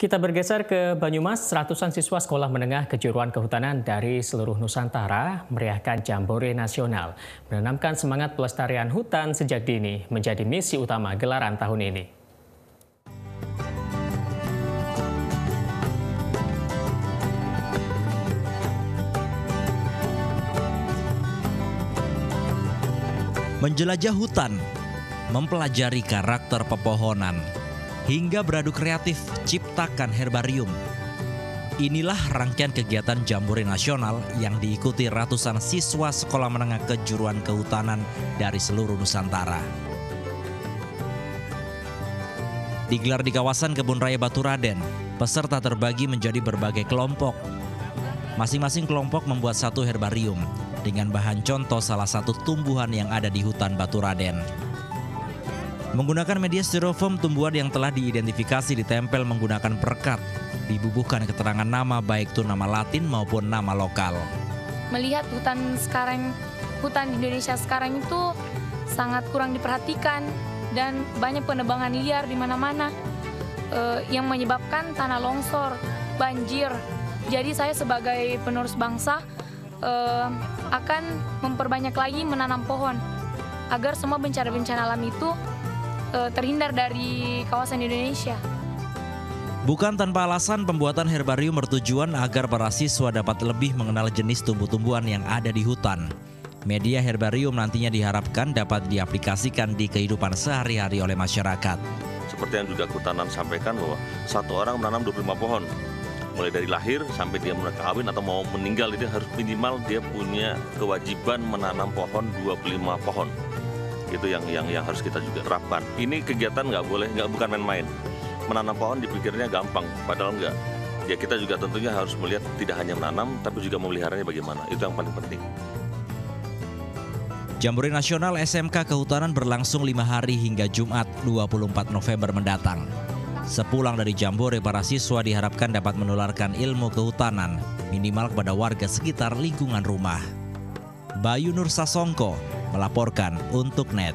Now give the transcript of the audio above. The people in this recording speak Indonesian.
Kita bergeser ke Banyumas, ratusan siswa sekolah menengah kejuruan kehutanan dari seluruh Nusantara meriahkan Jambore Nasional. Menanamkan semangat pelestarian hutan sejak dini menjadi misi utama gelaran tahun ini. Menjelajah hutan, mempelajari karakter pepohonan, hingga beradu kreatif ciptakan herbarium. Inilah rangkaian kegiatan Jambore Nasional yang diikuti ratusan siswa sekolah menengah kejuruan kehutanan dari seluruh Nusantara. Digelar di kawasan Kebun Raya Batu Raden, peserta terbagi menjadi berbagai kelompok. Masing-masing kelompok membuat satu herbarium dengan bahan contoh salah satu tumbuhan yang ada di hutan Batu Raden. Menggunakan media styrofoam tumbuhan yang telah diidentifikasi ditempel menggunakan perekat, dibubuhkan keterangan nama baik itu nama latin maupun nama lokal. Melihat hutan sekarang, hutan di Indonesia sekarang itu sangat kurang diperhatikan dan banyak penebangan liar di mana-mana eh, yang menyebabkan tanah longsor, banjir. Jadi saya sebagai penerus bangsa eh, akan memperbanyak lagi menanam pohon agar semua bencana-bencana alam itu uh, terhindar dari kawasan Indonesia. Bukan tanpa alasan pembuatan herbarium bertujuan agar para siswa dapat lebih mengenal jenis tumbuh-tumbuhan yang ada di hutan. Media herbarium nantinya diharapkan dapat diaplikasikan di kehidupan sehari-hari oleh masyarakat. Seperti yang juga Kutanan sampaikan bahwa satu orang menanam 25 pohon. Mulai dari lahir sampai dia mulai kawin atau mau meninggal itu harus minimal dia punya kewajiban menanam pohon 25 pohon itu yang yang yang harus kita juga terapkan. Ini kegiatan nggak boleh nggak bukan main-main. Menanam pohon dipikirnya gampang padahal nggak. Ya kita juga tentunya harus melihat tidak hanya menanam tapi juga memeliharanya bagaimana. Itu yang paling penting. Jambore Nasional SMK Kehutanan berlangsung lima hari hingga Jumat 24 November mendatang. Sepulang dari Jambore, para siswa diharapkan dapat menularkan ilmu kehutanan minimal kepada warga sekitar lingkungan rumah. Bayu Nur Sasongko, melaporkan untuk NET.